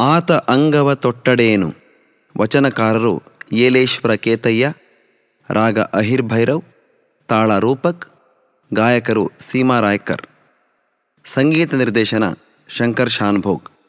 ಆತ ಅಂಗವ ತೊಟ್ಟಡೇನು? ವಚನಕಾರರು ಏಲೇಶ್ವರ ಕೇತಯ್ಯ, ರಾಗ ಅಹಿರ್ಭೈರವ್ ತಾಳ ರೂಪಕ್, ಗಾಯಕರು ಸೀಮಾ ರಾಯ್ಕರ್. ಸಂಗೀತ ನಿರ್ದೇಶನ ಶಂಕರ್ ಶಾನ್ಭೋಗ್.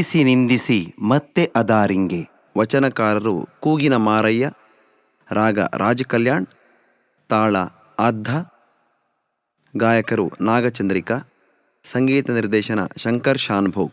ನಿಂದಿಸಿ ನಿಂದಿಸಿ ಮತ್ತೆ ಅದಾರಿಂಗೆ. ವಚನಕಾರರು ಕೂಗಿನ ಮಾರಯ್ಯ, ರಾಗ ರಾಜಕಲ್ಯಾಣ್, ತಾಳ ಅರ್ಧ ಗಾಯಕರು ನಾಗಚಂದ್ರಿಕಾ, ಸಂಗೀತ ನಿರ್ದೇಶನ ಶಂಕರ್ ಶಾನ್ಭೋಗ್.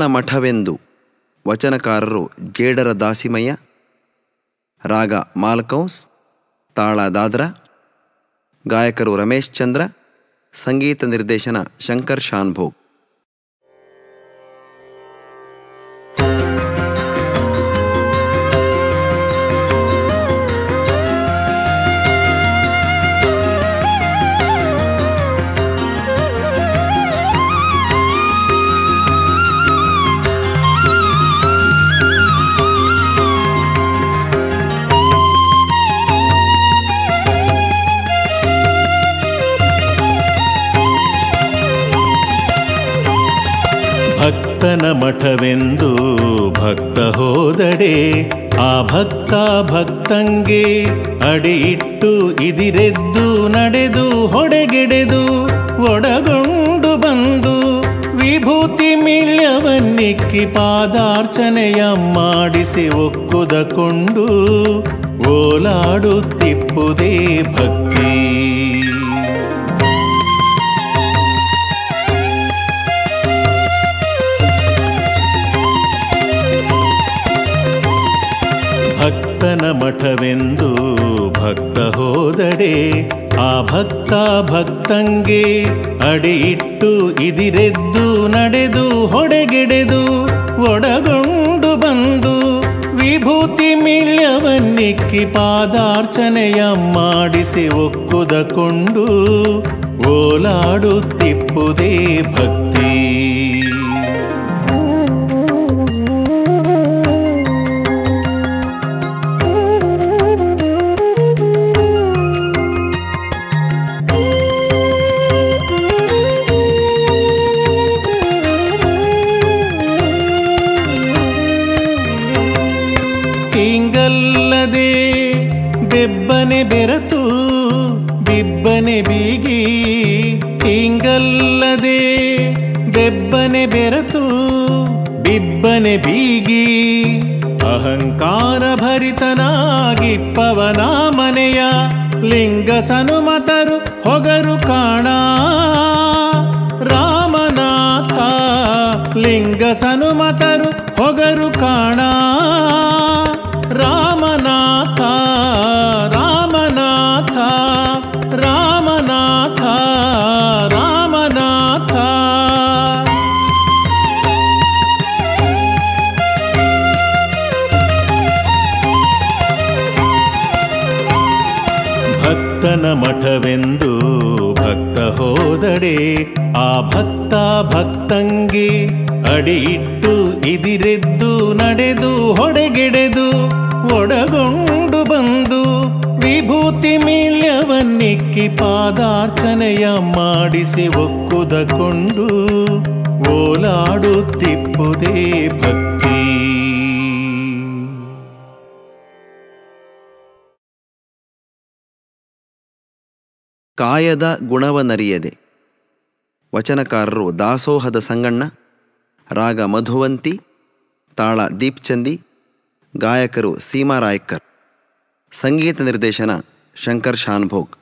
ಜ್ಞಾನ ಮಠವೆಂದು ವಚನಕಾರರು ಜೇಡರ ದಾಸಿಮಯ್ಯ, ರಾಗ ಮಾಲ್ಕೌಸ್, ತಾಳ ದಾದ್ರಾ, ಗಾಯಕರು ರಮೇಶ್ ಚಂದ್ರ, ಸಂಗೀತ ನಿರ್ದೇಶನ ಶಂಕರ್ ಶಾನ್ಭೋಗ್. ಭಕ್ತನ ಮಠವೆಂದು ಭಕ್ತ ಹೋದಡೆ, ಆ ಭಕ್ತ ಭಕ್ತಂಗೆ ಅಡಿಯಿಟ್ಟು ಇದಿರೆದ್ದು ನಡೆದು ಹೊಡೆಗೆಡೆದು ಒಡಗೊಂಡು ಬಂದು ವಿಭೂತಿ ಮಿಳ್ಯವನ್ನಿಕ್ಕಿ ಪಾದಾರ್ಚನೆಯ ಮಾಡಿಸಿ ಒಕ್ಕುದಕೊಂಡು ಓಲಾಡುತ್ತಿಪ್ಪುದೇ ಭಕ್ತಿ. ಮಠವೆಂದು ಭಕ್ತ ಹೋದಡೆ, ಆ ಭಕ್ತ ಭಕ್ತಂಗೆ ಅಡಿಯಿಟ್ಟು ಇದಿರೆದ್ದು ನಡೆದು ಹೊಡೆಗೆಡೆದು ಒಡಗೊಂಡು ಬಂದು ವಿಭೂತಿ ಮಿಳ್ಯವನ್ನಿಕ್ಕಿ ಪಾದಾರ್ಚನೆಯ ಮಾಡಿಸಿ ಒಕ್ಕುದಕೊಂಡು ಓಲಾಡುತ್ತಿಪ್ಪುದೇ ಭಕ್ತಿ. ಬೆಬ್ಬನೆ ಬೆರತು, ಬಿಬ್ಬನೆ ಬೀಗಿ, ಅಹಂಕಾರ ಭರಿತನಾಗಿ ಪವನ ಮನೆಯ ಲಿಂಗ ಸನುಮತರು ಹೊಗರು ಕಾಣ. ರಾಮನಾಥ, ಲಿಂಗ ಸನುಮತರು ಹೊಗರು ಕಾಣ. ಮಠವೆಂದು ಭಕ್ತ ಹೋದಡೆ, ಆ ಭಕ್ತ ಭಕ್ತಂಗೆ ಅಡಿಯಿಟ್ಟು ಇದಿರೆದ್ದು ನಡೆದು ಹೊಡೆಗೆಡೆದು ಒಡಗೊಂಡು ಬಂದು ವಿಭೂತಿ ಮೀಲ್ಯವನ್ನಿಕ್ಕಿ ಪಾದಾರ್ಚನೆಯ ಮಾಡಿಸಿ ಒಕ್ಕುದಕೊಂಡು ಓಲಾಡುತ್ತಿಪ್ಪುದೇ ಭಕ್ತಿ ಕಾಯದ ಗುಣವನರಿಯದೆ. ವಚನಕಾರರು ದಾಸೋಹದ ಸಂಗಣ್ಣ, ರಾಗ ಮಧುವಂತಿ, ತಾಳ ದೀಪ್ಚಂದಿ, ಗಾಯಕರು ಸೀಮಾ ರಾಯ್ಕರ್ ಸಂಗೀತ ನಿರ್ದೇಶನ ಶಂಕರ್ ಶಾನ್ಭೋಗ್.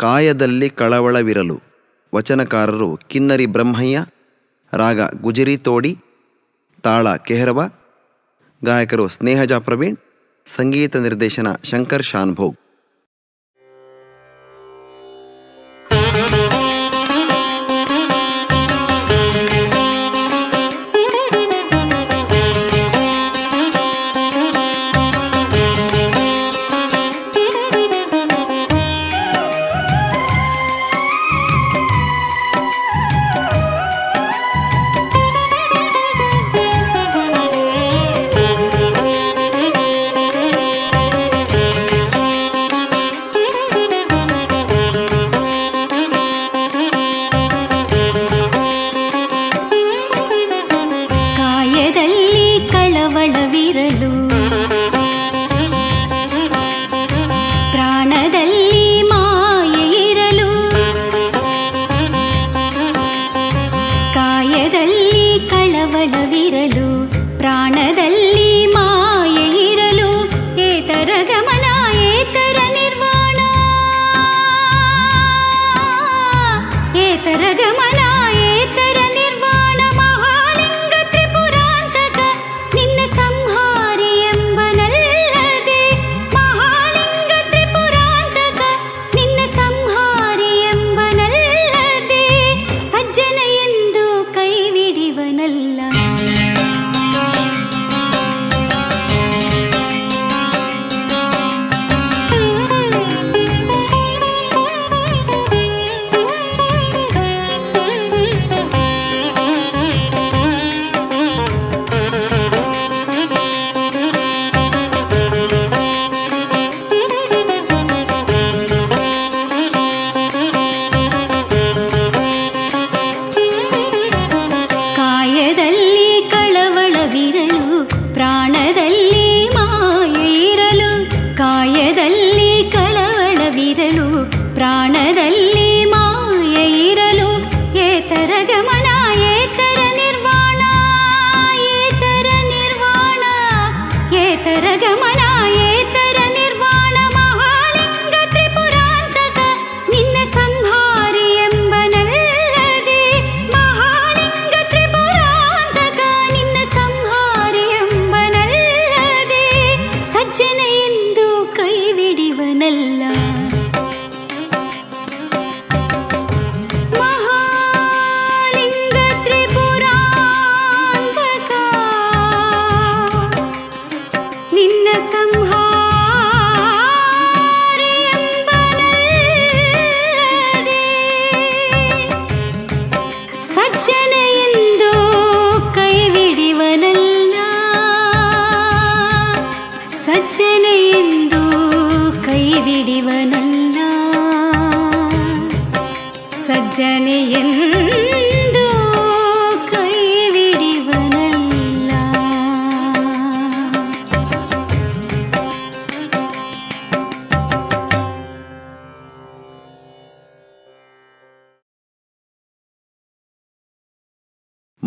ಕಾಯದಲ್ಲಿ ಕಳವಳವಿರಲು. ವಚನಕಾರರು ಕಿನ್ನರಿ ಬ್ರಹ್ಮಯ್ಯ, ರಾಗ ಗುಜರಿ ತೋಡಿ, ತಾಳ ಕೆಹರವ, ಗಾಯಕರು ಸ್ನೇಹಜಾ ಪ್ರವೀಣ್, ಸಂಗೀತ ನಿರ್ದೇಶನ ಶಂಕರ್ ಶಾನ್ಭೋಗ್.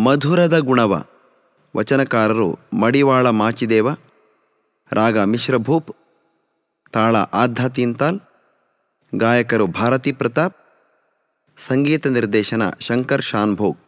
ಮಧುರದ ಗುಣವ. ವಚನಕಾರರು ಮಡಿವಾಳ ಮಾಚಿದೇವ, ರಾಗ ಮಿಶ್ರಭೂಪ್ ತಾಳ ಆಧ್ಯ ತೀಂತಾಲ್ ಗಾಯಕರು ಭಾರತಿ ಪ್ರತಾಪ್, ಸಂಗೀತ ನಿರ್ದೇಶನ ಶಂಕರ್ ಶಾನ್ಭೋಗ್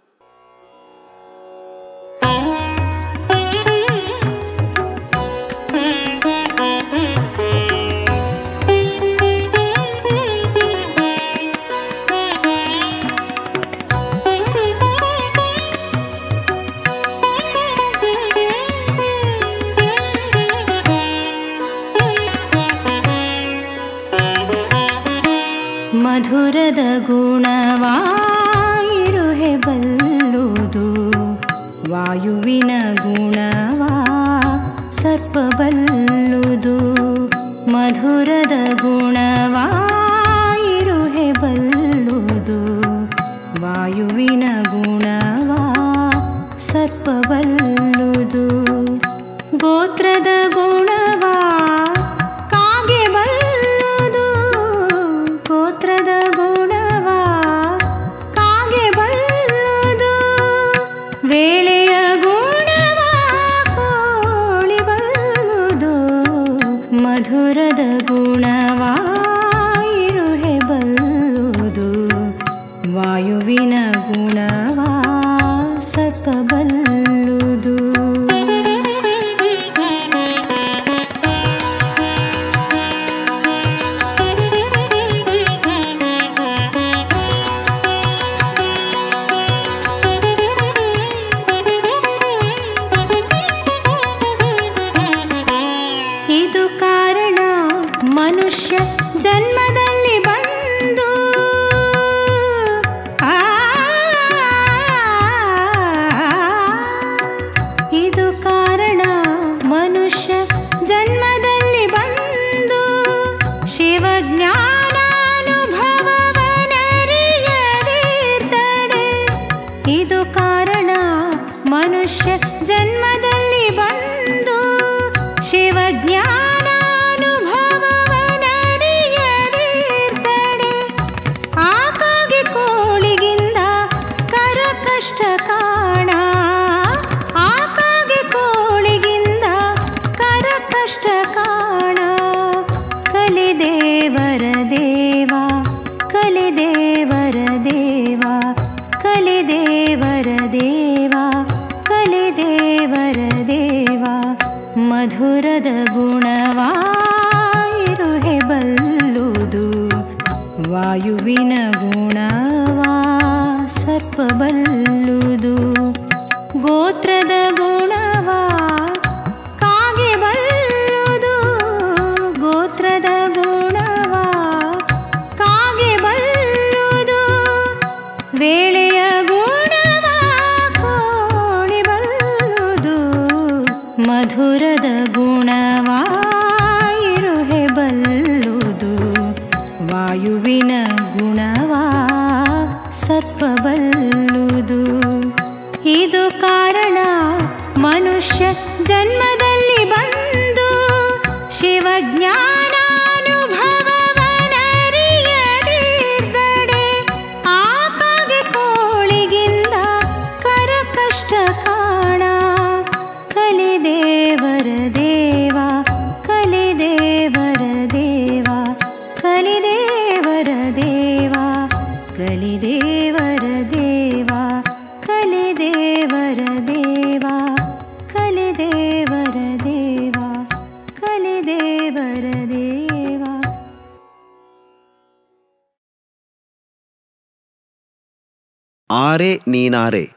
ನಾರೆ ನೀನಾರೆ.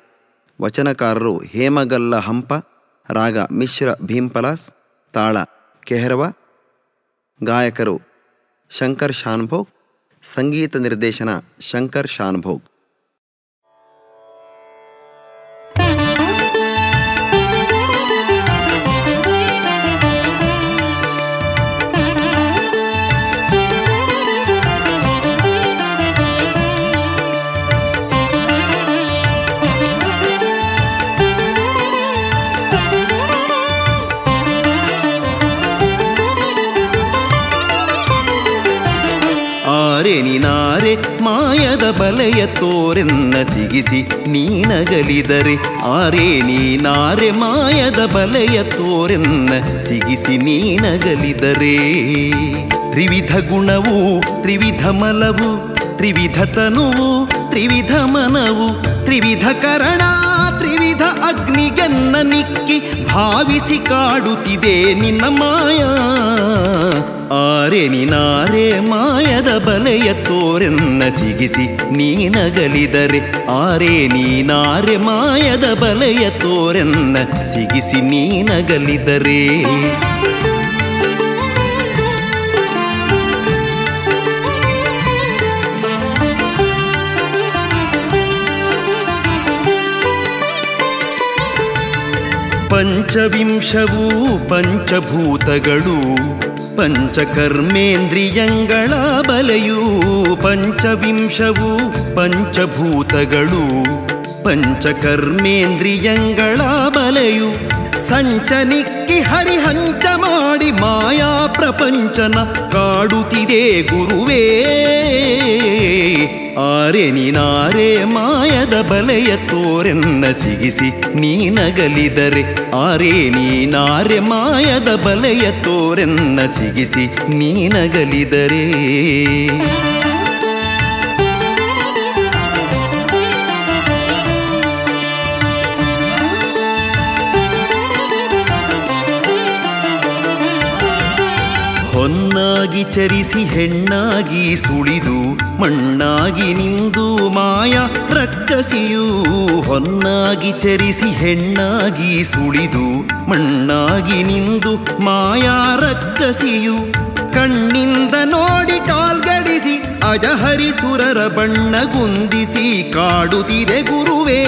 ವಚನಕಾರರು ಹೇಮಗಲ್ಲ ಹಂಪ, ರಾಗ ಮಿಶ್ರ ಭೀಂಪಲಾಸ್, ತಾಳ ಕೆಹರವ. ಗಾಯಕರು ಶಂಕರ್ ಶಾನ್ಭೋಗ್, ಸಂಗೀತ ನಿರ್ದೇಶನ ಶಂಕರ್ ಶಾನ್ಭೋಗ್. ಬಲೆಯ ತೋರೆನ್ನ ಸಿಗಿಸಿ ನೀನಗಲಿದರೆ ಆರೇ ನೀನಾರೆ ಮಾಯದ ಬಲೆಯ ತೋರೆನ್ನ ಸಿಗಿಸಿ ನೀನಗಲಿದರೆ ತ್ರಿವಿಧ ಗುಣವು, ತ್ರಿವಿಧ ಮಲವು, ತ್ರಿವಿಧ ತನುವು, ತ್ರಿವಿಧ ಮನವು, ತ್ರಿವಿಧ ಕರಣ, ತ್ರಿವಿಧ ಅಗ್ನಿಗೆನ್ನ ನಿಕ್ಕಿ ಭಾವಿಸಿ ಕಾಡುತ್ತಿದೆ ನಿನ್ನ ಮಾಯ. ಆರೆ ನಿನಾರೆ ಮಾಯದ ಬಲೆಯ ತೋರೆನ್ನ ಸಿಗಿಸಿ ನೀನಗಲಿದರೆ ಆರೆ ನೀನಾರೆ ಮಾಯದ ಬಲೆಯ ತೋರೆನ್ನ ಸಿಗಿಸಿ ನೀನಗಲಿದರೆ ಪಂಚವಿಂಶವು ಪಂಚಭೂತಗಳು, ಪಂಚಕರ್ಮೇಂದ್ರಿಯಂಗಳ ಬಲೆಯು, ಪಂಚವಿಂಶವು ಪಂಚಭೂತಗಳು, ಪಂಚಕರ್ಮೇಂದ್ರಿಯಂಗಳ ಬಲೆಯು, ಸಂಚನಿಕ್ಕಿ ಹರಿಹಂಚ ಮಾಡಿ ಮಾಯಾ ಪ್ರಪಂಚನ ಕಾಡುತ್ತಿದೆ ಗುರುವೇ. ಆರೆ ನೀನಾರೆ ಮಾಯದ ಬಲೆಯ ತೋರೆನ್ನ ಸಿಗಿಸಿ ನೀನಗಲಿದರೆ ಆರೆ ನೀನಾರೆ ಮಾಯದ ಬಲೆಯ ತೋರೆನ್ನ ಸಿಗಿಸಿ ನೀನಗಲಿದರೆ ಹೊನ್ನಾಗಿ ಚರಿಸಿ ಹೆಣ್ಣಾಗಿ ಸುಳಿದು ಮಣ್ಣಾಗಿ ನಿಂದು ಮಾಯ ರಕ್ಕಸಿಯು ಹೊನ್ನಾಗಿ ಚರಿಸಿ ಹೆಣ್ಣಾಗಿ ಸುಳಿದು ಮಣ್ಣಾಗಿ ನಿಂದು ಮಾಯಾ ರಕ್ಕಸಿಯು ಕಣ್ಣಿಂದ ನೋಡಿ ಕಾಲ್ಗಡಿಸಿ ಬಣ್ಣ ಗುಂದಿಸಿ ಕಾಡುತ್ತಿದೆ ಗುರುವೇ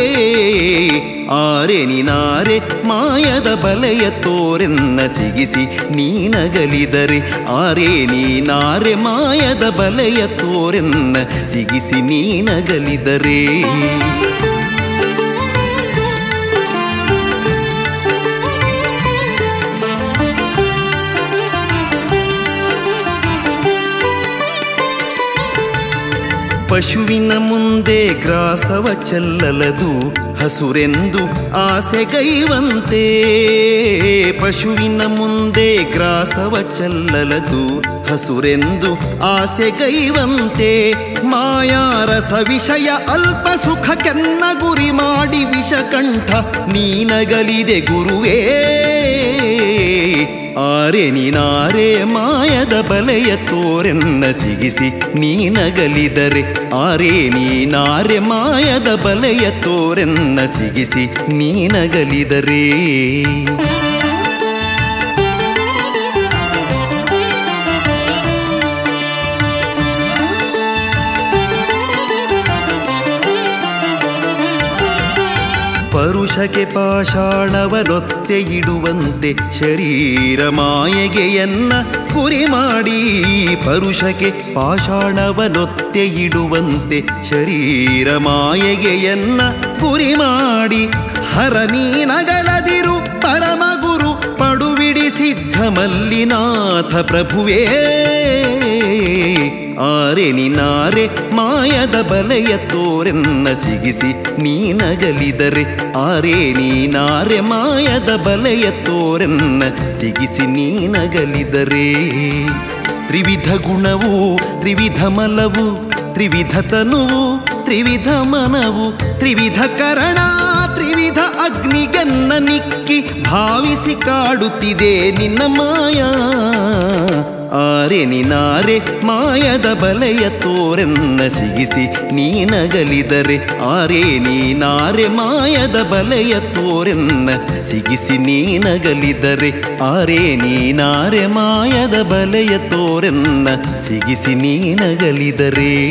ಆರೆ ನೀನಾರೆ ಮಾಯದ ಬಲೆಯ ತೋರೆನ್ನ ಸಿಗಿಸಿ ನೀನಗಲಿದರೆ ಆರೆನಿನಾರೆ ಮಾಯದ ಬಲೆಯ ತೋರೆನ್ನ ಸಿಗಿಸಿ ನೀನಗಲಿದರೆ ಪಶುವಿನ ಮುಂದೆ ಗ್ರಾಸವ ಚೆಲ್ಲಲದು ಹಸುರೆಂದು ಆಸೆಗೈವಂತೆ ಪಶುವಿನ ಮುಂದೆ ಗ್ರಾಸವ ಚೆಲ್ಲಲದು ಹಸುರೆಂದು ಆಸೆಗೈವಂತೆ ಮಾಯಾರಸ ವಿಷಯ ಅಲ್ಪ ಸುಖ ಕೆನ್ನ ಗುರಿ ಮಾಡಿ ವಿಷಕಂಠ ನೀನಗಲಿದೆ ಗುರುವೇ. ಆರೆ ನೀನಾರೆ ಮಾಯದ ಬಲೆಯ ತೋರೆನ್ನ ಸಿಗಿಸಿ ನೀನಗಲಿದರೆ ಆರೆ ನೀನಾರೆ ಮಾಯದ ಬಲೆಯ ತೋರೆನ್ನ ಸಿಗಿಸಿ ನೀನಗಲಿದರೆ ಪರುಷಕ್ಕೆ ಪಾಷಾಣವರೊತ್ತೆ ಇಡುವಂತೆ ಶರೀರ ಮಾಯೆಗೆಯನ್ನ ಗುರಿ ಮಾಡಿ ಪರುಷಕ್ಕೆ ಪಾಷಾಣವನೊತ್ತೆ ಇಡುವಂತೆ ಶರೀರ ಮಾಯೆಗೆಯನ್ನ ಗುರಿ ಮಾಡಿ ಹರ ನೀನಗಲದಿರು ಪರಮಗುರು ಪಡುವಿಡಿ ಸಿದ್ಧ ಮಲ್ಲಿನಾಥ ಪ್ರಭುವೇ. ಆರೆ ನಿನಾರೆ, ಮಾಯದ ಬಲೆಯ ತೋರೆನ್ನ ಸಿಗಿಸಿ ನೀನಗಲಿದರೆ ನೀನಾರೆ, ಮಾಯದ ಬಲೆಯ ತೋರೆನ್ನ ಸಿಗಿಸಿ ನೀನಗಲಿದರೆ ತ್ರಿವಿಧ ಗುಣವು, ತ್ರಿವಿಧ ಮಲವು, ತ್ರಿವಿಧ ತನುವು, ತ್ರಿವಿಧ ಮನವು, ತ್ರಿವಿಧ ಕರಣ, ತ್ರಿವಿಧ ಅಗ್ನಿಗನ್ನ ನಿಕ್ಕಿ ಭಾವಿಸಿ ಕಾಡುತ್ತಿದೆ ನಿನ್ನ ಮಾಯಾ. ಆರೆ ನಿನಾರೆ, ಮಾಯದ ಬಲೆಯ ತೋರೆನ್ನ ಸಿಗಿಸಿ ನೀನಗಲಿದರೆ ಆರೆ ನೀನಾರೆ, ಮಾಯದ ಬಲೆಯ ತೋರೆನ್ನ ಸಿಗಿಸಿ ನೀನಗಲಿದರೆ ಆರೆ ನೀನಾರೆ, ಮಾಯದ ಬಲೆಯ ತೋರೆನ್ನ ಸಿಗಿಸಿ ನೀನಗಲಿದರೆ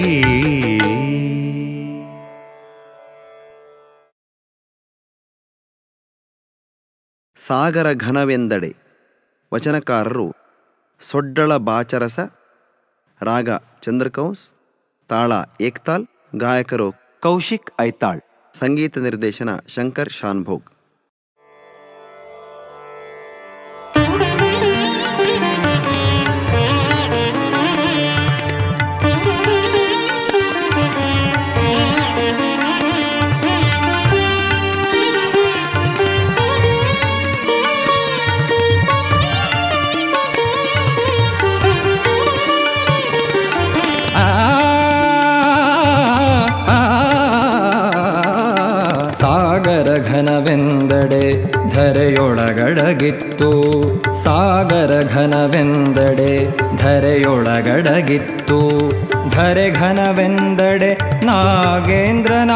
ಸಾಗರ ಘನವೆಂದಡೆ. ವಚನಕಾರರು ಸೊಡ್ಡಳ ಬಾಚರಸ ರಾಗ ಚಂದ್ರಕೌಸ್ ತಾಳ ಏಕ್ತಾಲ್ ಗಾಯಕರು ಕೌಶಿಕ್ ಐತಾಳ್ ಸಂಗೀತ ನಿರ್ದೇಶನ ಶಂಕರ್ ಶಾನ್ಭೋಗ್. ಧರೆಯೊಳಗಡಗಿತ್ತು ಸಾಗರ ಘನವೆಂದಡೆ ಧರೆಯೊಳಗಡಗಿತ್ತು. ಧರೆ ಘನವೆಂದಡೆ ನಾಗೇಂದ್ರನ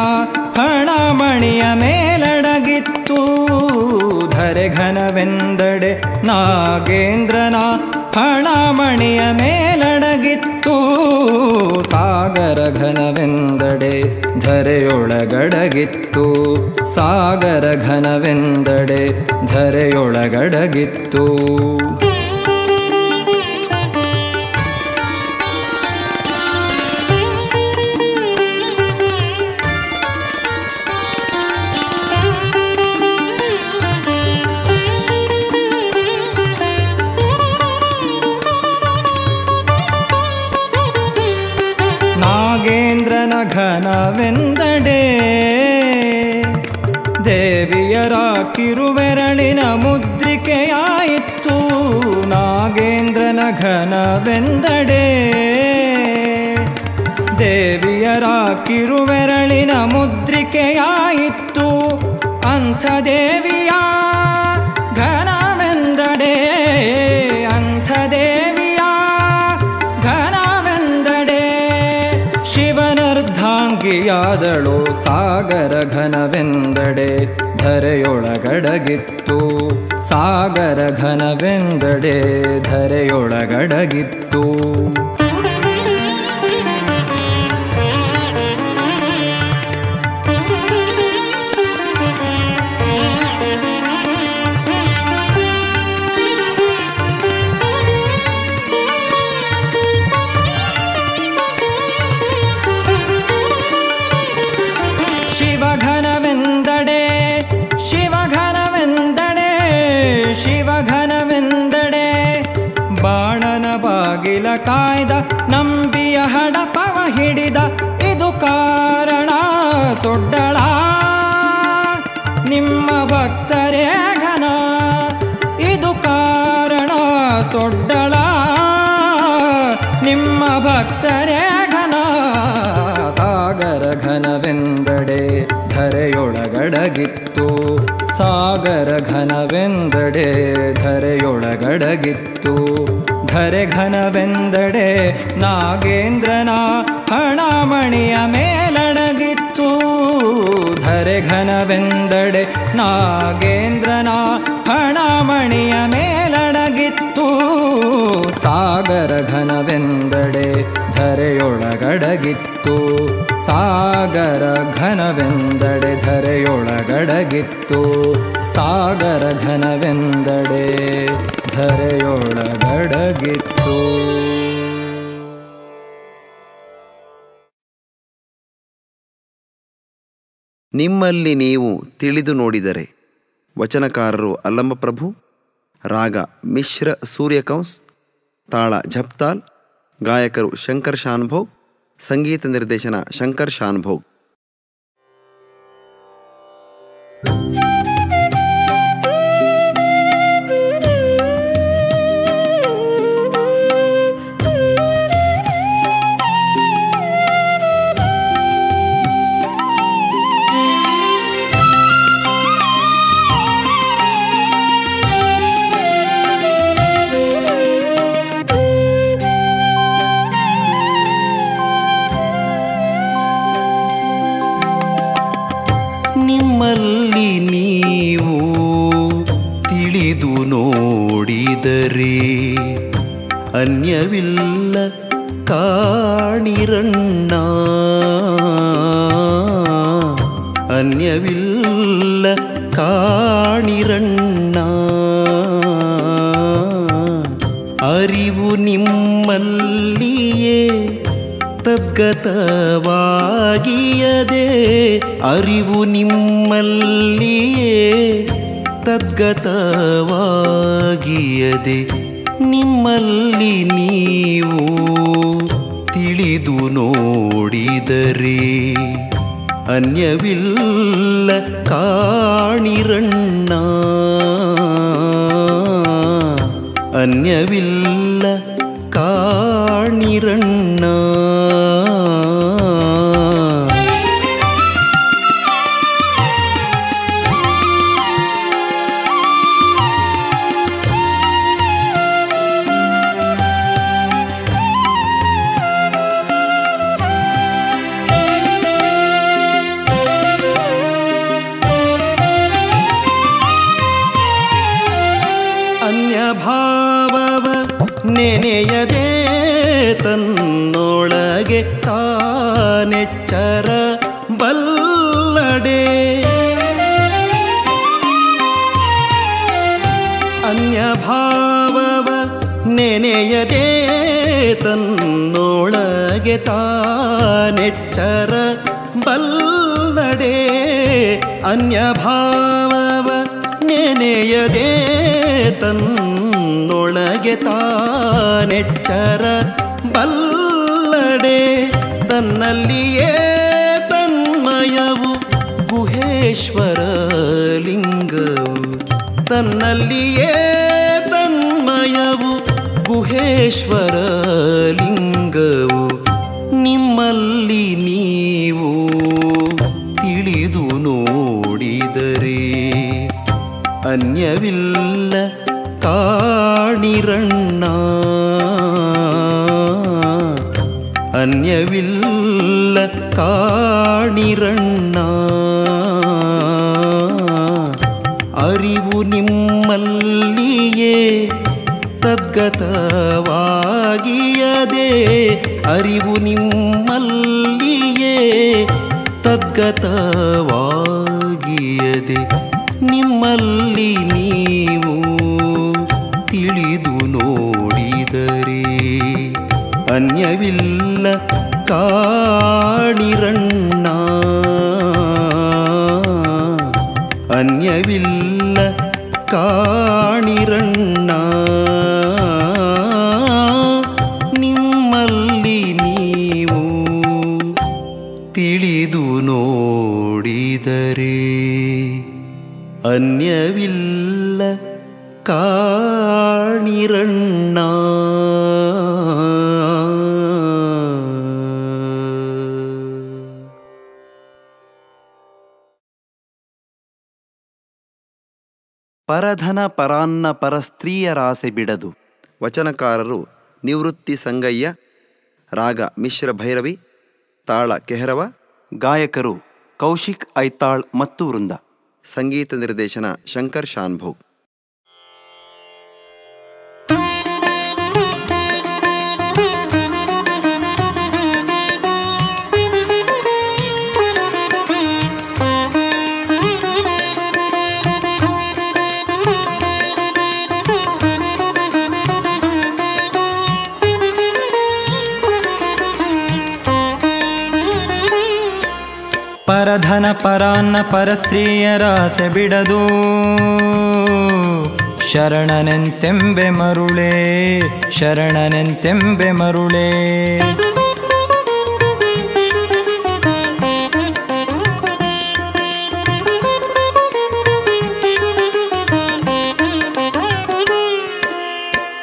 ಹಣಮಣಿಯ ಮೇಲಡಗಿತ್ತು. ಧರೆ ಘನವೆಂದಡೆ ನಾಗೇಂದ್ರನ ಹಣಮಣಿಯ ಮೇಲಡಗಿತ್ತು. ಸಾಗರ ಘನವೆಂದಡೆ ಧರೆಯೊಳಗಡಗಿತ್ತು. ಸಾಗರ ಘನವೆಂದಡೆ ಧರೆಯೊಳಗಡಗಿತ್ತು. ಅಂಥ ದೇವಿಯ ಘನವೆಂದಡೆ ಅಂಥ ದೇವಿಯ ಘನವೆಂದಡೆ. ಶಿವನರ್ಧಾಂಗಿಯಾದಳು ಸಾಗರ ಘನವೆಂದಡೆ ಧರೆಯೊಳಗಡಗಿತ್ತು. ಸಾಗರ ಘನವೆಂದಡೆ ಧರೆಯೊಳಗಡಗಿತ್ತು. ಸಾಗರ ಘನವೆಂದಡೆ ಧರೆಯೊಳಗಡಗಿತ್ತು. ಧರೆ ಘನವೆಂದಡೆ ನಾಗೇಂದ್ರನ ಹಣಮಣಿಯ ಮೇಲಡಗಿತ್ತು. ಧರೆ ಘನವೆಂದಡೆ ನಾಗೇಂದ್ರನ ಹಣಮಣಿಯ ಮೇಲಡಗಿತ್ತು. ಸಾಗರ ಘನವೆಂದಡೆ ಧರೆಯೊಳಗಡಗಿತ್ತು. ಸಾಗರ ಘನವೆಂದಡೆ ಧರೆಯೊಳಗಡಗಿತ್ತು. ಸಾಗರ ಘನವೆಂದಡೆ ಧರೆಯೊಳಗಡಗಿತ್ತು ನಿಮ್ಮಲ್ಲಿ ನೀವು ತಿಳಿದು ನೋಡಿದರೆ ವಚನಕಾರರು ಅಲ್ಲಂಬಪ್ರಭು ರಾಗ ಮಿಶ್ರ ಸೂರ್ಯಕಂಸ್, ತಾಳ ಝಪ್ತಾಲ್ ಗಾಯಕರು ಶಂಕರ್ ಶಾನ್ಭೋಗ್, ಸಂಗೀತ ನಿರ್ದೇಶನ ಶಂಕರ್ ಶಾನ್ಭೋಗ್. ಅನ್ಯಭಾವವ ನೆನೆಯದೆ ತನ್ನೊಳಗೆ ತಾನೆಚ್ಚರ ಬಲ್ಲಡೆ ಅನ್ಯಭಾವವ ನೆನೆಯದೆ ತನ್ನೊಳಗೆ ತಾನೆಚ್ಚರ ಬಲ್ಲಡೆ ತನ್ನಲ್ಲಿಯೇ ತನ್ಮಯವು ಗುಹೇಶ್ವರ ಲಿಂಗವು ತನ್ನಲ್ಲಿಯೇ ತನ್ಮಯವು ಗುಹೇಶ್ವರ ಲಿಂಗವು. ನಿಮ್ಮಲ್ಲಿ ನೀವು ತಿಳಿದು ನೋಡಿದರೆ ಅನ್ಯವಿಲ್ಲ ಕಾಣಿರಣ್ಣ. ಅನ್ಯವಿಲ್ಲ ಕಾಣಿರಣ್ಣ. ತದ್ಗತವಾಗಿಯದೆ ಅರಿವು ನಿಮ್ಮಲ್ಲಿಯೇ ತದ್ಗತವಾಗಿಯದೆ ನಿಮ್ಮಲ್ಲಿ ನೀವು ತಿಳಿದು ನೋಡಿದರೆ ಅನ್ಯವಿಲ್ಲ ಕಾಣಿರಣ್ಣ ಅನ್ಯವಿಲ್ಲ ಕಾಣಿರಣ್ಣ ಪರಧನ ಪರಾನ್ನ ಪರಸ್ತ್ರೀಯರಾಸೆ ಬಿಡದು ವಚನಕಾರರು ನಿವೃತ್ತಿ ಸಂಗಯ್ಯ ರಾಗ ಮಿಶ್ರ ಭೈರವಿ ತಾಳ ಕೆಹರವ ಗಾಯಕರು ಕೌಶಿಕ್ ಐತಾಳ್ ಮತ್ತು ವೃಂದ ಸಂಗೀತ ನಿರ್ದೇಶನ ಶಂಕರ್ ಶಾನ್ಭೋಗ್. ಪರಧನ ಪರಾನ್ನ ಪರಸ್ತ್ರೀಯರಾಸೆ ಬಿಡದು. ಶರಣನೆಂತೆಂಬೆ ಮರುಳೇ ಶರಣನೆಂತೆಂಬೆ ಮರುಳೇ.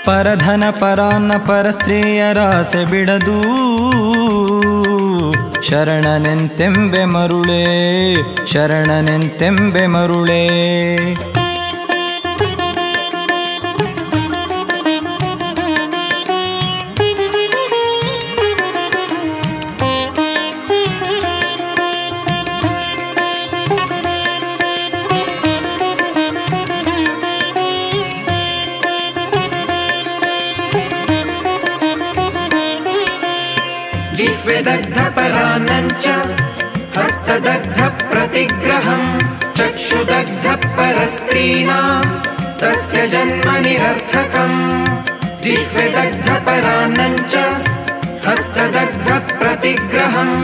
ಪರಧನ ಪರಾನ್ನ ಪರಸ್ತ್ರೀಯರಾಸೆ ಬಿಡದು. ಶರಣನೆಂತೆಂಬೆ ಮರುಳೇ ಶರಣನೆಂತೆಂಬೆ ಮರುಳೇ. हस्तदग्धप्रतिग्रहम् चक्षुदग्धपरस्त्रीणाम् तस्य जन्म निरर्थकम् जिह्वेदग्धपरानञ्च हस्तदग्धप्रतिग्रहम्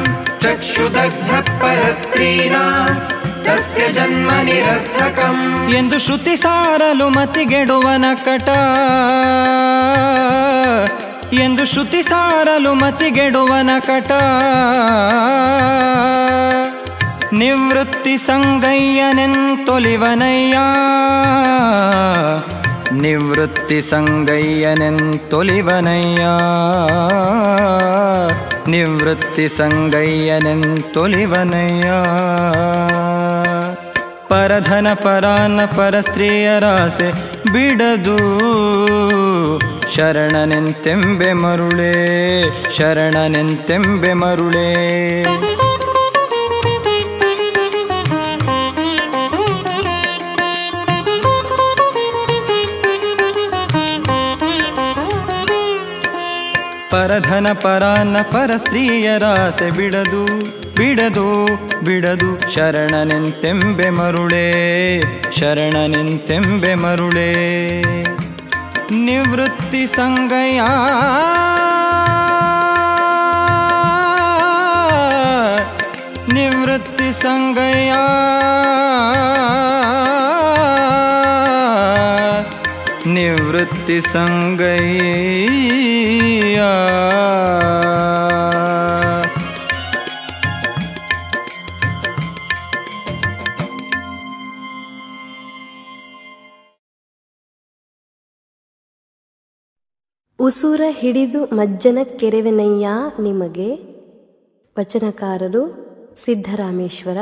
चक्षुदग्धपरस्त्रीणाम् तस्य जन्म निरर्थकम् ಎಂದು ಶ್ರುತಿ ಸಾರಲು ಮತಿಗೆಡುವನ ಕಟ ಎಂದು ಶ್ರುತಿ ಸಾರಲು ಮತಿಗೆಡುವನ ಕಟ ನಿವೃತ್ತಿ ಸಂಗಯ್ಯನೆಂತೊಲಿವನಯ್ಯ ನಿವೃತ್ತಿ ಸಂಗಯ್ಯನೆಂತೊಲಿವನಯ್ಯ ನಿವೃತ್ತಿ ಸಂಗಯ್ಯನೆಂತೊಲಿವನಯ್ಯ ಪರಧನ ಪರಾನ್ನ ಪರಸ್ತ್ರೀಯರಾಸೆ ಬಿಡದು ಶರಣನೆಂತೆಂಬೆ ಮರುಳೇ ಶರಣನೆಂತೆಂಬೆ ಮರುಳೇ. ಪರಧನ ಪರಾನ್ನ ಪರ ಸ್ತ್ರೀಯರಾಸೆ ಬಿಡದು ಬಿಡದು ಬಿಡದು. ಶರಣನೆಂತೆಂಬೆ ಮರುಳೇ ಶರಣನೆಂತೆಂಬೆ ಮರುಳೇ. ನಿವೃತ್ತಿ ಸಂಗಯ ನಿವೃತ್ತಿ ಸಂಗಯ ನಿವೃತ್ತಿ ಸಂಗಯ್ಯ. ಉಸುರ ಹಿಡಿದು ಮಜ್ಜನ ಕೆರೆವೆನಯ್ಯ ನಿಮಗೆ. ವಚನಕಾರರು ಸಿದ್ದರಾಮೇಶ್ವರ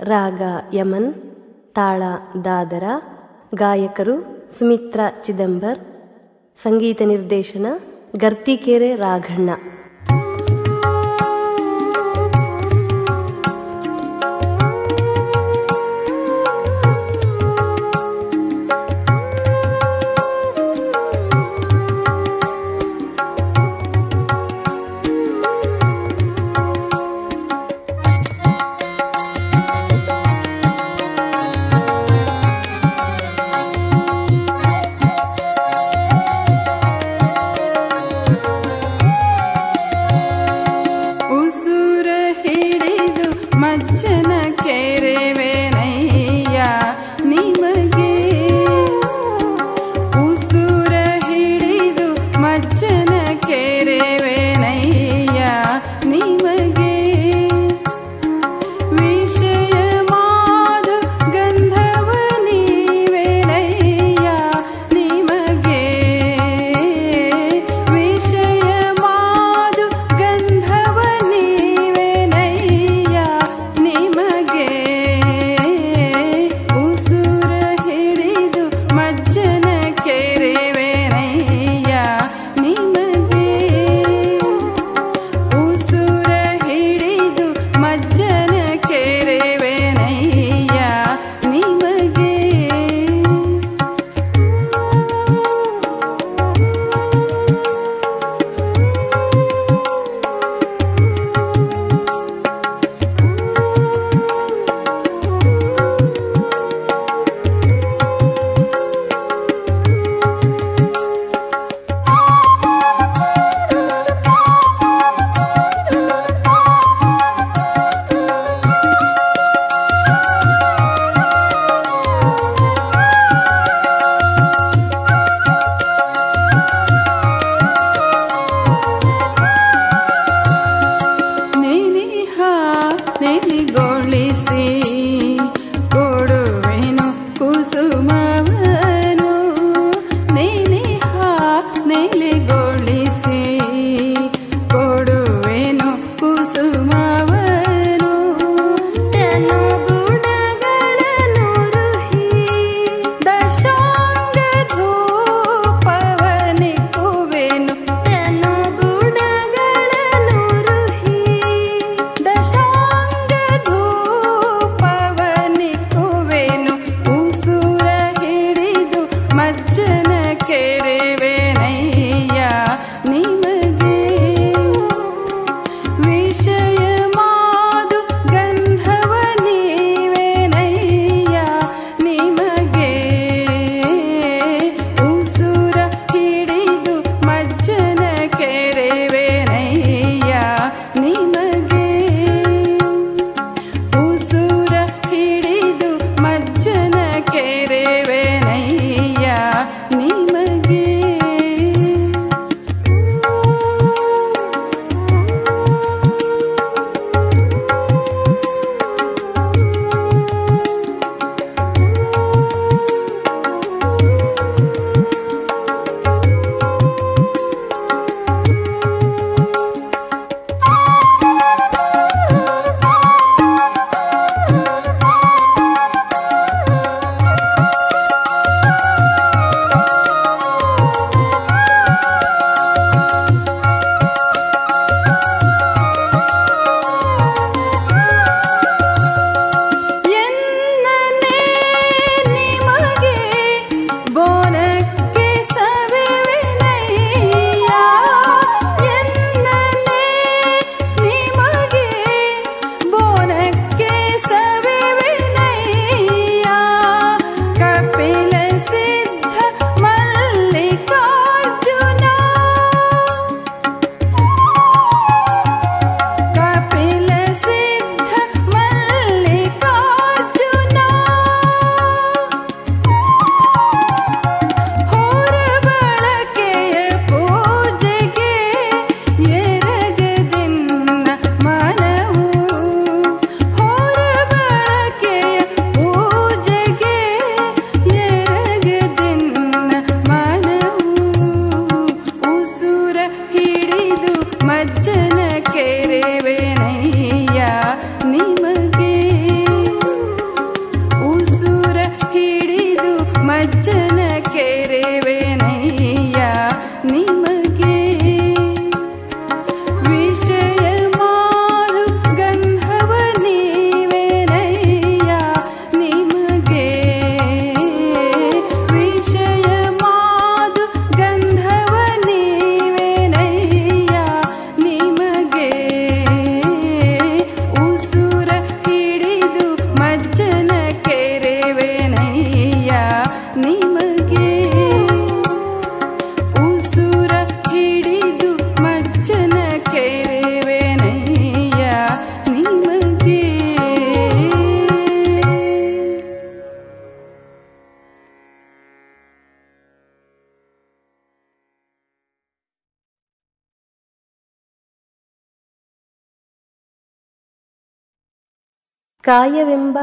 ರಾಗ ಯಮನ್, ತಾಳ ದಾದರ, ಗಾಯಕರು ಸುಮಿತ್ರಾ ಚಿದಂಬರ್, ಸಂಗೀತ ನಿರ್ದೇಶನ ಗರ್ತಿಕೆರೆ ರಾಘಣ್ಣ.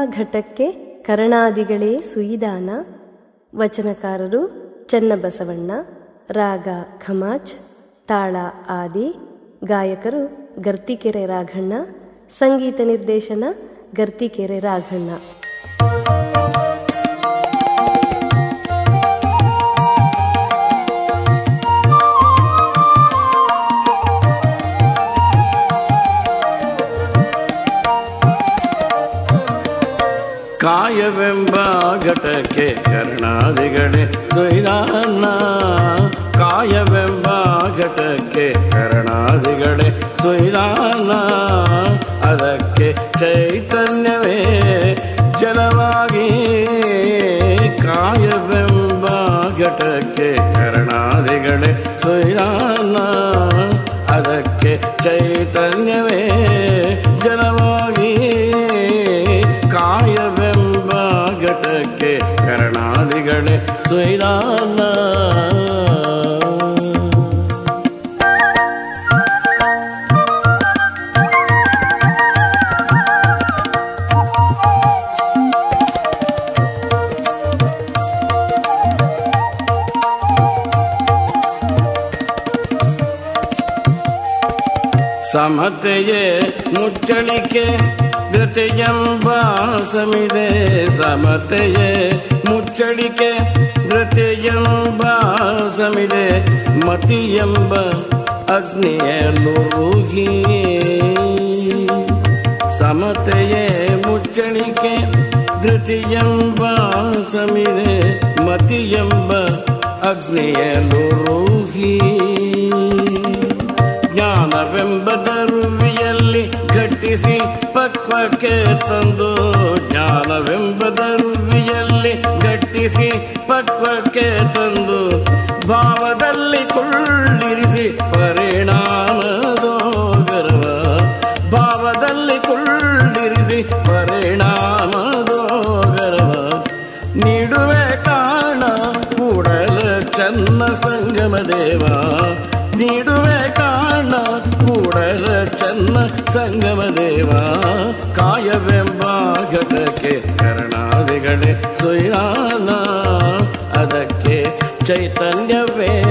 ಘಟಕ್ಕೆ ಕರಣಾದಿಗಳೇ ಸುಯಿದಾನ. ವಚನಕಾರರು ಚನ್ನಬಸವಣ್ಣ, ರಾಗ ಖಮಾಜ್ ತಾಳ ಆದಿ, ಗಾಯಕರು ಗರ್ತಿಕೆರೆ ರಾಘಣ್ಣ, ಸಂಗೀತ ನಿರ್ದೇಶನ ಗರ್ತಿಕೆರೆ ರಾಘಣ್ಣ. ಕರ್ಣಾದಿಗಳೇ ಸುಯ್ದಾನ ಕಾಯವೆಂಬ ಘಟಕ್ಕೆ ಕರ್ಣಾದಿಗಳೇ ಸುಯ್ದಾನ ಅದಕ್ಕೆ ಚೈತನ್ಯವೇ ಜಲವಾಗಿ ಕಾಯವೆಂಬ ಘಟಕ್ಕೆ ಕರ್ಣಾದಿಗಳೇ ಸುಯ್ದಾನ ಅದಕ್ಕೆ ಚೈತನ್ಯವೇ ಜಲವಾಗಿ ಘಟಕ್ಕೆ ಕರ್ಣಾದಿಗಳೇ ಸುಯ್ದಾನ ಸಮತೆಯೇ ಮುಚ್ಚಳಿಕೆ ಧೃತಿಯೆಂಬ ಸಮಿದೆ ಸಮತೆಯೇ ಧೃತಿ ಎಂಬ ಸಮಿದೆ ಎಂಬ ಅಗ್ನಿಯನ್ನು ರೂಹಿ ಸಮತೆಯೇ ಮುಚ್ಚಳಿಕೆ ಎಂಬ ಸಮಿದೆ ಮತಿ ಅಗ್ನಿಯನ್ನು ರೂಹಿ ಜ್ಞಾನವೆಂಬ ದರುವಿಯಲ್ಲಿ ಘಟ್ಟಿಸಿ ಪಕ್ವಕ್ಕೆ ತಂದು ಜ್ಞಾನವೆಂಬ ದರ್ವಿಯಲ್ಲಿ ಘಟ್ಟಿಸಿ ಪಕ್ವಕ್ಕೆ ತಂದು ಭಾವದಲ್ಲಿ ಕುಳ್ಳಿರಿಸಿ ಪರಿಣಾಮ ಗರ್ವ ಭಾವದಲ್ಲಿ ಕೊಳ್ಳಿರಿಸಿ ಪರಿಣಾಮದೋ ಗರ್ವ ನೀಡುವೆ ಕಾಣ ಕೂಡಲ ಚನ್ನ ಸಂಗಮ ದೇವ. ನೀಡುವೆ ಸಂಗಮ ದೇವ ಕಾಯವೆಂಬ ಘಟಕ್ಕೆ ಸುಯಾನ ಅದಕ್ಕೆ ಚೈತನ್ಯವೇ.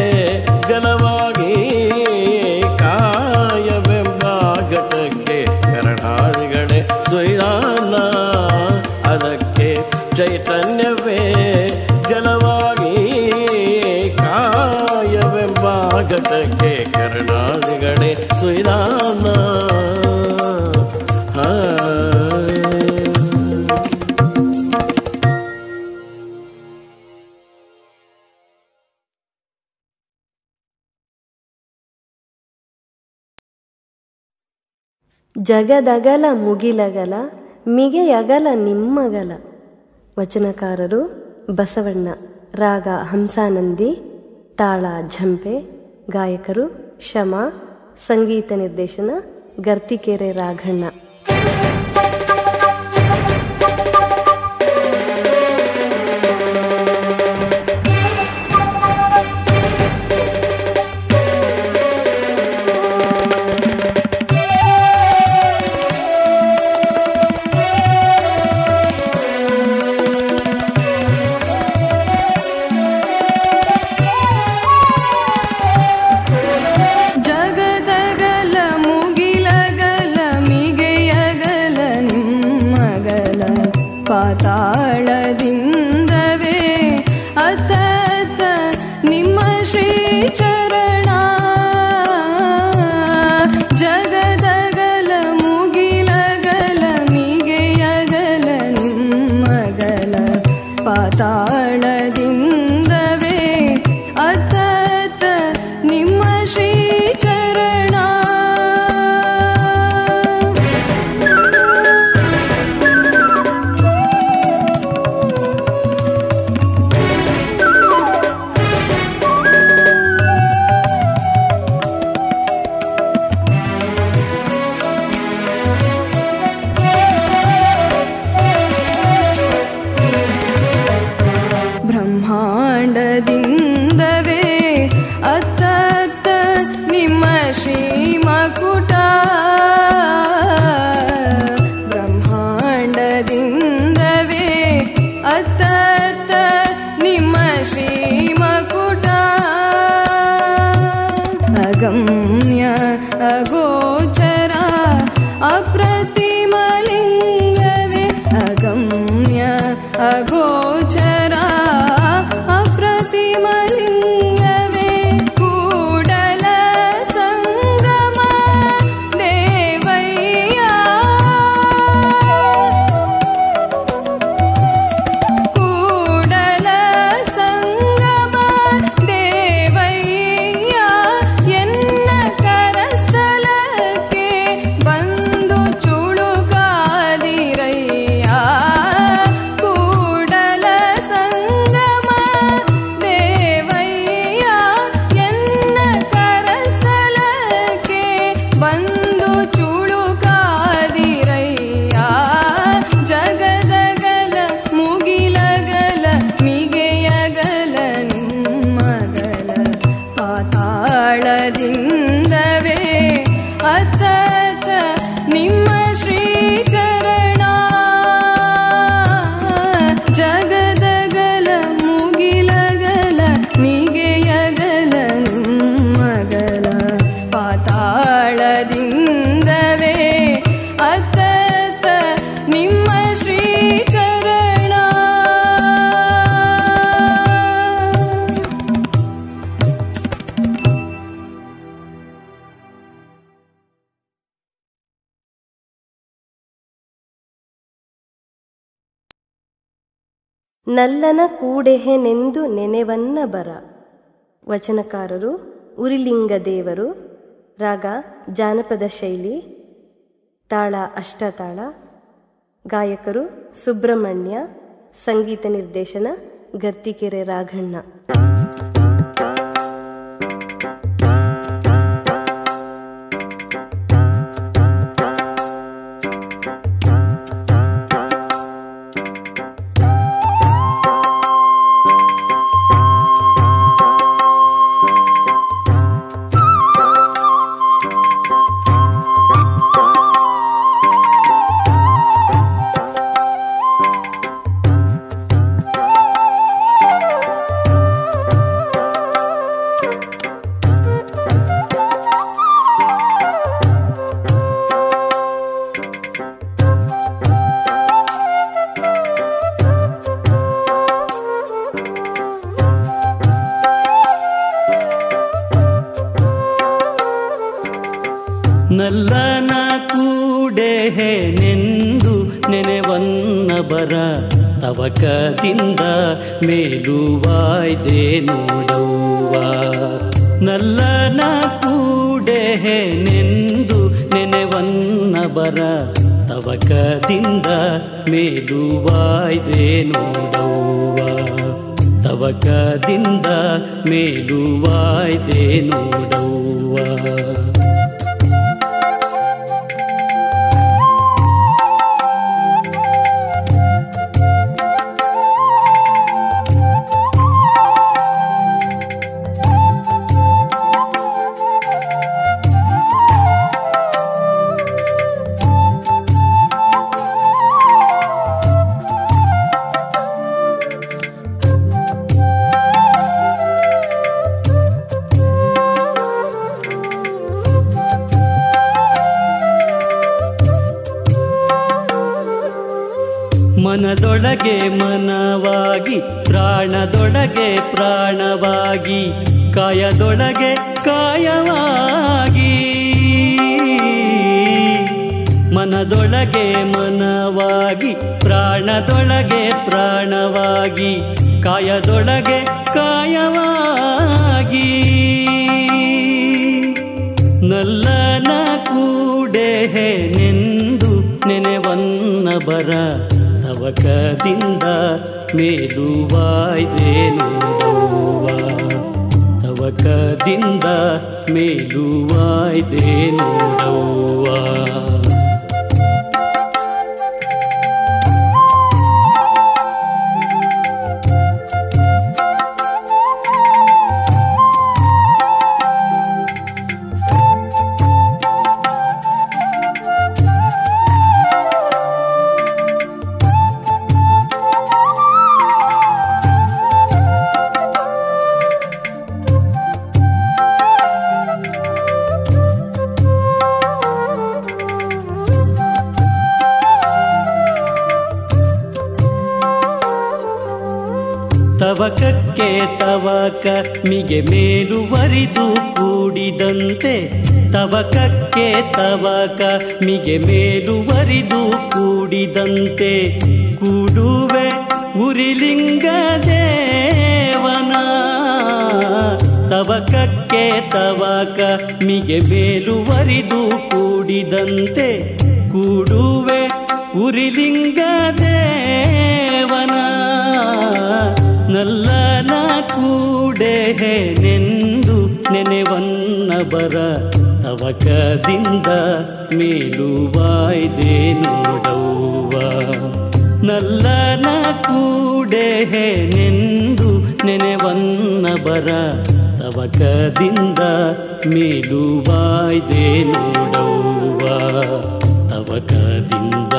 ಜಗದಗಲ ಮುಗಿಲಗಲ, ಮಿಗೆಯಗಲ ನಿಮ್ಮಗಲ. ವಚನಕಾರರು ಬಸವಣ್ಣ, ರಾಗ ಹಂಸಾನಂದಿ, ತಾಳ ಝಂಪೆ, ಗಾಯಕರು ಶಮ, ಸಂಗೀತ ನಿರ್ದೇಶನ ಗರ್ತಿಕೆರೆ ರಾಘಣ್ಣ. ನಲ್ಲನ ಕೂಡೆಹೆನೆಂದು ನೆನೆವನ್ನ ಬರ. ವಚನಕಾರರು, ಉರಿಲಿಂಗ ದೇವರು, ರಾಗ, ಜಾನಪದ ಶೈಲಿ, ತಾಳ, ಅಷ್ಟತಾಳ, ಗಾಯಕರು, ಸುಬ್ರಹ್ಮಣ್ಯ, ಸಂಗೀತ ನಿರ್ದೇಶನ ಗರ್ತಿಕೆರೆ ರಾಘಣ್ಣ. ತವಕದಿಂದ ಮೇಲುವಾಯ್ದೆ ಪ್ರಾಣದೊಳಗೆ ಪ್ರಾಣವಾಗಿ, ಕಾಯದೊಳಗೆ ಕಾಯವಾಗಿ. ಮನದೊಳಗೆ ಮನವಾಗಿ, ಪ್ರಾಣದೊಳಗೆ ಪ್ರಾಣವಾಗಿ, ಕಾಯದೊಳಗೆ ಕಾಯವಾಗಿ. ನಲ್ಲನ ಕೂಡೆ ನೆಂದು ನೆನೆವನ್ನ ಬರ ತವಕದಿಂದ ಮೇಲುವಾಯ್ದೆ ನೋಡವ್ವ ತವಕದಿಂದ ಮೇಲುವಾಯ್ದೆ ತವಕಕ್ಕೆ ತವಕ ಮಿಗೆ ಮೇಲುವರಿದು ಕೂಡಿದಂತೆ ಕೂಡುವೆ ಉರಿಲಿಂಗ ದೇವನ. ತವಕಕ್ಕೆ ತವಕ ಮಿಗೆ ಮೇಲುವರಿದು ಕೂಡಿದಂತೆ ಕೂಡುವೆ ಉರಿಲಿಂಗ ದೇವನ. ನಲ್ಲನ ಕೂಡೆ ನೆಂದು ನೆನೆವನ್ನ ಬರ ತವಕದಿಂದ ಮೇಲುವಾಯ್ದೆ ನೋಡವ್ವ. ನಲ್ಲನ ಕೂಡೆ ನೆಂದು ನೆನೆವನ್ನ ಬರ. ತವಕದಿಂದ ಮೇಲುವಾಯ್ದೆ ನೋಡವ್ವ. ತವಕದಿಂದ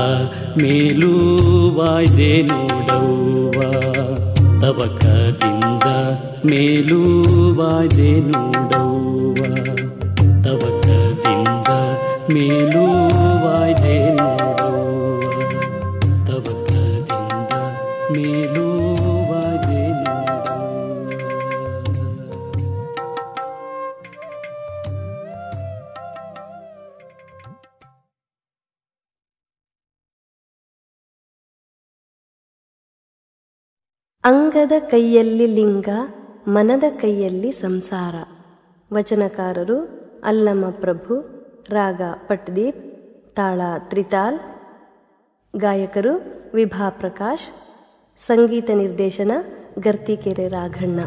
ಮೇಲುವಾಯ್ದೆ ನೋಡವ್ವ. ತವಕದಿಂದ ಮೇಲುವಾಯ್ದೆ ನೋಡವ್ವ. ತವಕದಿಂದ ಅಂಗದ ಕೈಯಲ್ಲಿ ಲಿಂಗ ಮನದ ಕೈಯಲ್ಲಿ ಸಂಸಾರ. ವಚನಕಾರರು ಅಲ್ಲಮ ಪ್ರಭು ರಾಗ ಪಟ್ದೀಪ್ ತಾಳ ತ್ರಿತಾಲ್. ಗಾಯಕರು ವಿಭಾ ಪ್ರಕಾಶ್ ಸಂಗೀತ ನಿರ್ದೇಶನ ಗರ್ತಿಕೆರೆ ರಾಘಣ್ಣ.